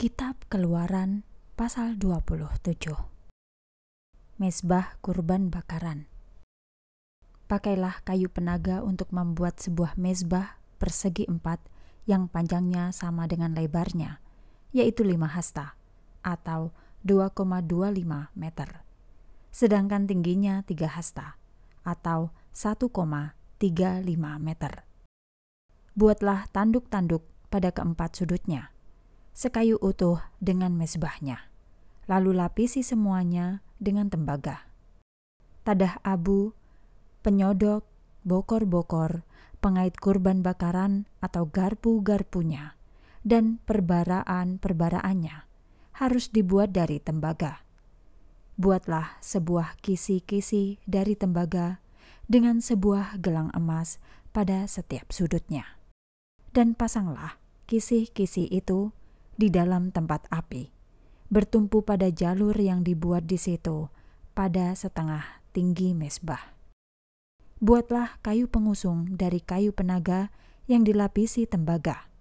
Kitab Keluaran pasal 27 Mesbah kurban bakaran Pakailah kayu penaga untuk membuat sebuah mesbah persegi empat yang panjangnya sama dengan lebarnya, yaitu lima hasta atau 2,25 meter. Sedangkan tingginya tiga hasta atau 1,35 meter. Buatlah tanduk-tanduk pada keempat sudutnya, sekayu utuh dengan mesbahnya. Lalu lapisi semuanya dengan tembaga. Tadah abu, penyodok, bokor-bokor, pengait kurban bakaran atau garpu-garpunya, dan perbaraan-perbaraannya harus dibuat dari tembaga. Buatlah sebuah kisi-kisi dari tembaga dengan sebuah gelang emas pada setiap sudutnya dan pasanglah kisih-kisih itu di dalam tempat api, bertumpu pada jalur yang dibuat di situ pada setengah tinggi mesbah. Buatlah kayu pengusung dari kayu penaga yang dilapisi tembaga.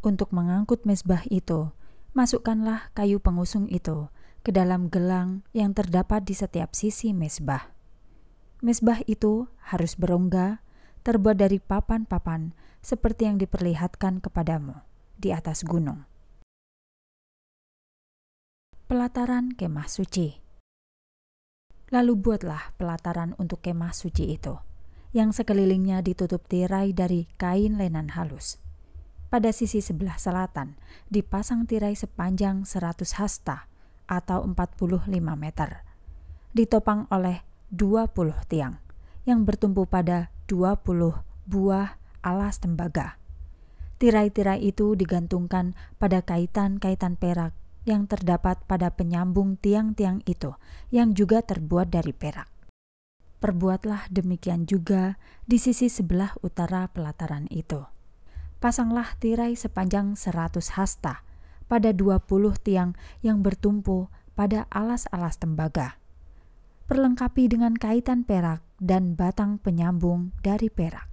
Untuk mengangkut mesbah itu, masukkanlah kayu pengusung itu ke dalam gelang yang terdapat di setiap sisi mesbah. Mesbah itu harus berongga, terbuat dari papan-papan seperti yang diperlihatkan kepadamu di atas gunung. Pelataran kemah suci. Lalu buatlah pelataran untuk kemah suci itu, yang sekelilingnya ditutup tirai dari kain lenan halus. Pada sisi sebelah selatan dipasang tirai sepanjang 100 hasta atau 45 meter. Ditopang oleh 20 tiang yang bertumpu pada 20 buah alas tembaga. Tirai-tirai itu digantungkan pada kaitan-kaitan perak yang terdapat pada penyambung tiang-tiang itu yang juga terbuat dari perak. Perbuatlah demikian juga di sisi sebelah utara pelataran itu. Pasanglah tirai sepanjang seratus hasta pada dua puluh tiang yang bertumpu pada alas-alas tembaga. Perlengkapi dengan kaitan perak dan batang penyambung dari perak.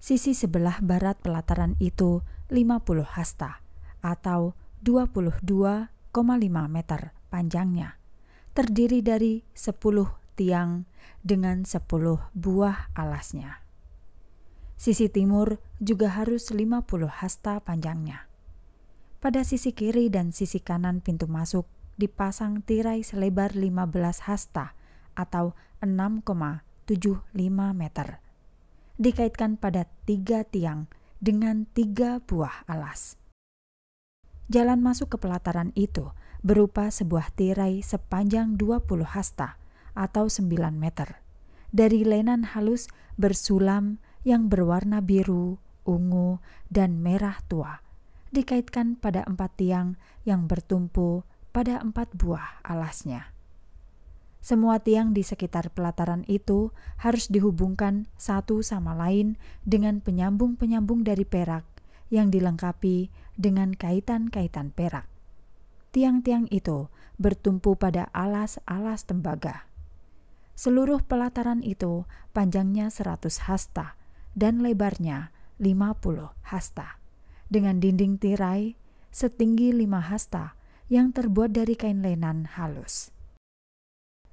Sisi sebelah barat pelataran itu 50 hasta atau 22,5 meter panjangnya. Terdiri dari 10 tiang dengan 10 buah alasnya. Sisi timur juga harus 50 hasta panjangnya. Pada sisi kiri dan sisi kanan pintu masuk dipasang tirai selebar 15 hasta atau 6,75 meter dikaitkan pada tiga tiang dengan tiga buah alas. Jalan masuk ke pelataran itu berupa sebuah tirai sepanjang 20 hasta atau 9 meter. Dari lenan halus bersulam yang berwarna biru, ungu, dan merah tua, dikaitkan pada empat tiang yang bertumpu pada empat buah alasnya. Semua tiang di sekitar pelataran itu harus dihubungkan satu sama lain dengan penyambung-penyambung dari perak yang dilengkapi dengan kaitan-kaitan perak. Tiang-tiang itu bertumpu pada alas-alas tembaga. Seluruh pelataran itu panjangnya 100 hasta dan lebarnya 50 hasta, dengan dinding tirai setinggi 5 hasta yang terbuat dari kain lenan halus.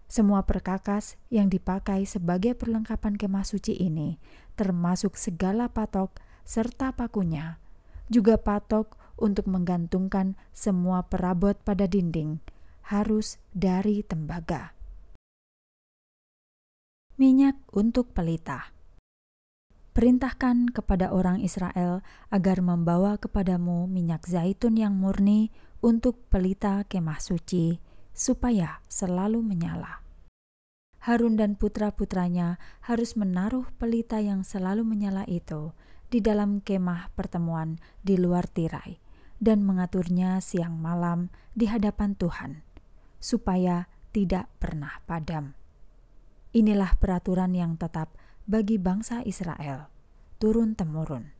Semua perkakas yang dipakai sebagai perlengkapan kemah suci ini, termasuk segala patok serta pakunya, juga patok untuk menggantungkan semua perabot pada dinding, harus dari tembaga. Minyak untuk pelita. Perintahkan kepada orang Israel agar membawa kepadamu minyak zaitun yang murni untuk pelita kemah suci, supaya selalu menyala. Harun dan putra-putranya harus menaruh pelita yang selalu menyala itu di dalam kemah pertemuan di luar tirai dan mengaturnya siang malam di hadapan Tuhan, supaya tidak pernah padam. Inilah peraturan yang tetap bagi bangsa Israel, turun-temurun.